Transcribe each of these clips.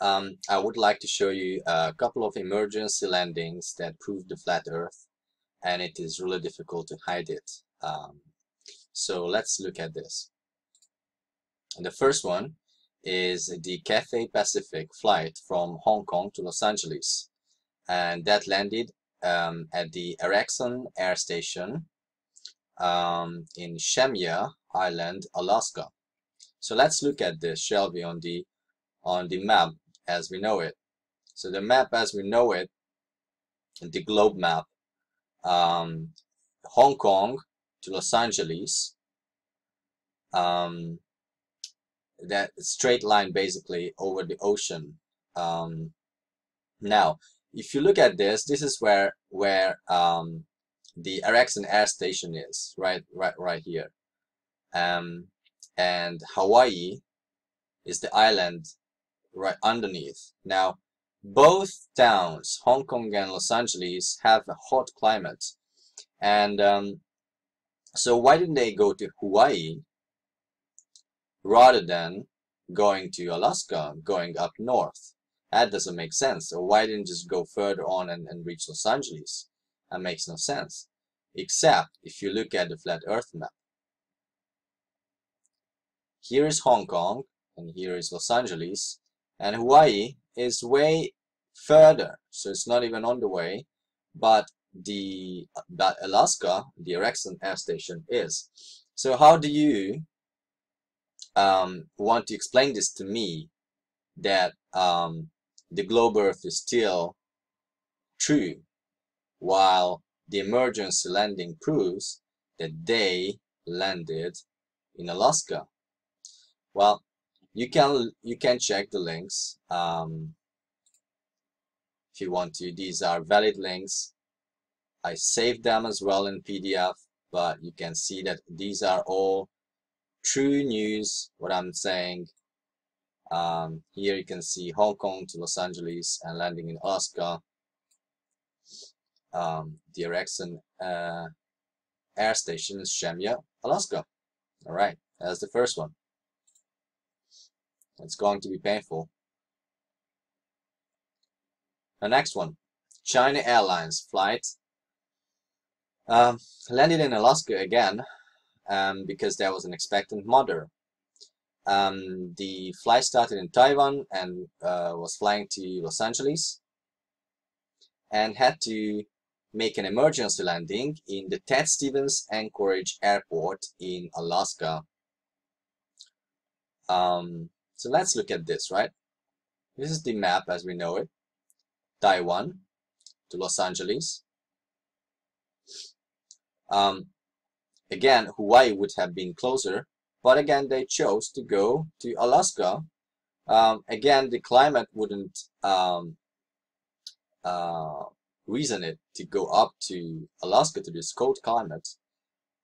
um, I would like to show you a couple of emergency landings that prove the flat earth and it is really difficult to hide it. Um, so let's look at this. And the first one is the Cathay Pacific flight from Hong Kong to Los Angeles and that landed um, at the Eareckson Air Station um, in Shemya Island, Alaska. So let's look at this, shall we, on the on the map as we know it. So the map as we know it, the globe map, um, Hong Kong to Los Angeles, um, that straight line basically over the ocean. Um, now, if you look at this, this is where where um, the Eareckson Air Station is, right, right, right here. Um, and Hawaii is the island right underneath. Now, both towns, Hong Kong and Los Angeles, have a hot climate. And um, so why didn't they go to Hawaii rather than going to Alaska, going up north? That doesn't make sense. So why didn't just go further on and, and reach Los Angeles? That makes no sense. Except if you look at the flat earth map. Here is Hong Kong and here is Los Angeles and Hawaii is way further so it's not even on the way but the but Alaska the Eareckson Air Station is. So how do you um, want to explain this to me that um, the globe earth is still true while the emergency landing proves that they landed in Alaska? Well you can you can check the links um, if you want to. These are valid links. I saved them as well in PDF but you can see that these are all true news what I'm saying. Um, here you can see Hong Kong to Los Angeles and landing in Alaska um, the Eareckson uh, air station is Shemya Alaska. All right that's the first one it's going to be painful. The next one, China Airlines flight um, landed in Alaska again um, because there was an expectant mother. Um, the flight started in Taiwan and uh, was flying to Los Angeles and had to make an emergency landing in the Ted Stevens Anchorage Airport in Alaska. Um, so let's look at this, right? This is the map as we know it. Taiwan to Los Angeles. Um, again, Hawaii would have been closer, but again, they chose to go to Alaska. Um, again, the climate wouldn't um, uh, reason it to go up to Alaska to this cold climate,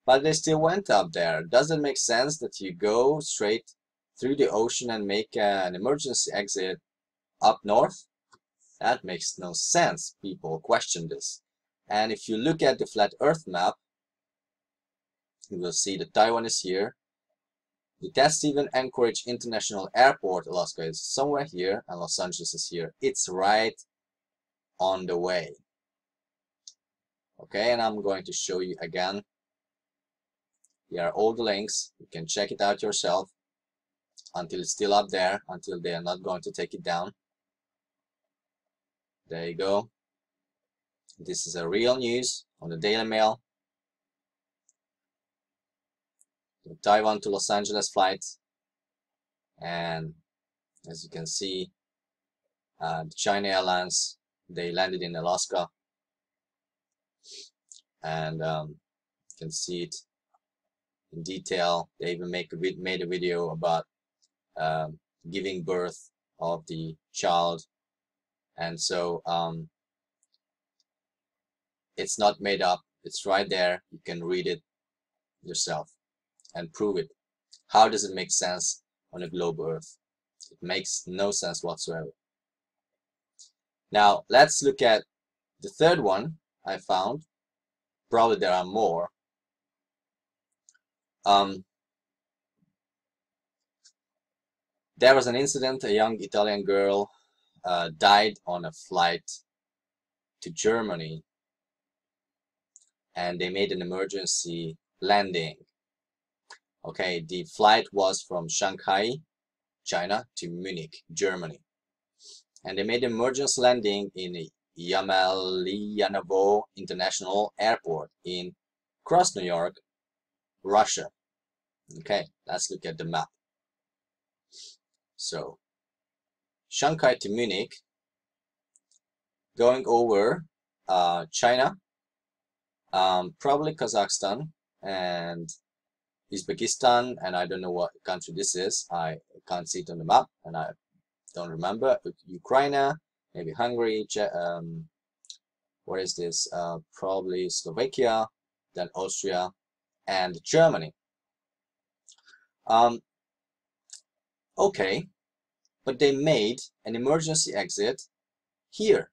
but they still went up there. Does it make sense that you go straight through the ocean and make an emergency exit up north? That makes no sense. People question this. And if you look at the flat earth map, you will see that Taiwan is here. The Ted Stevens Anchorage International Airport, Alaska, is somewhere here, and Los Angeles is here. It's right on the way. Okay, and I'm going to show you again. Here are all the links. You can check it out yourself until it's still up there, until they are not going to take it down. There you go. This is a real news on the Daily Mail. The Taiwan to Los Angeles flight. And as you can see, uh, the China Airlines, they landed in Alaska. And um, you can see it in detail. They even make a made a video about um, giving birth of the child. And so um, it's not made up. It's right there. You can read it yourself and prove it. How does it make sense on a globe earth? It makes no sense whatsoever. Now let's look at the third one I found. Probably there are more. Um, There was an incident, a young Italian girl uh, died on a flight to Germany and they made an emergency landing. Okay, the flight was from Shanghai, China to Munich, Germany. And they made an emergency landing in Yemelyanov International Airport in Krasnoyarsk, Russia. Okay, let's look at the map. So, Shanghai to Munich, going over uh, China, um, probably Kazakhstan and Uzbekistan, and I don't know what country this is. I can't see it on the map, and I don't remember. Ukraine, maybe Hungary, um, what is this? Uh, probably Slovakia, then Austria, and Germany. Um, okay, but they made an emergency exit here,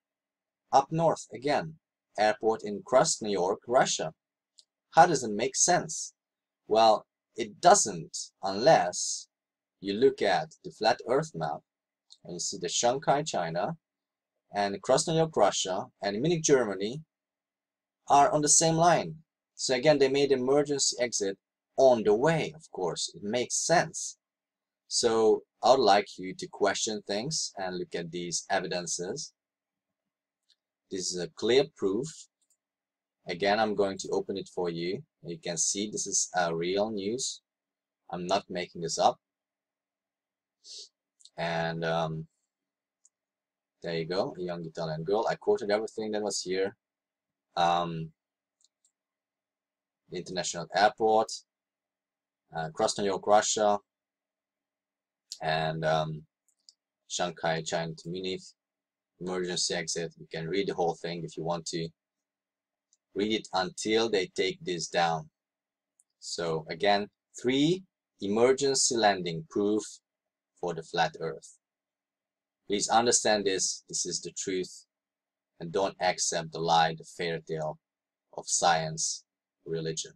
up north again, airport in Krasnoyarsk, Russia. How does it make sense? Well, it doesn't unless you look at the flat earth map and you see the Shanghai, China, and Krasnoyarsk, Russia, and Munich, Germany are on the same line. So again, they made emergency exit on the way, of course. It makes sense. So I would like you to question things and look at these evidences. This is a clear proof. Again, I'm going to open it for you. You can see this is a real news. I'm not making this up. And um, there you go, a young Italian girl. I quoted everything that was here. Um, international airport, uh, Krasnoyarsk, Russia, and um, Shanghai, China to Munich, emergency exit. You can read the whole thing if you want to. Read it until they take this down. So again, three emergency landing proof for the flat earth. Please understand this. This is the truth. And don't accept the lie, the fairy tale of science, religion.